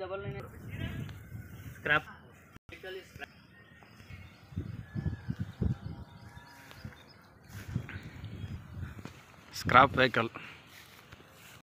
double nine scrap scrap vehicle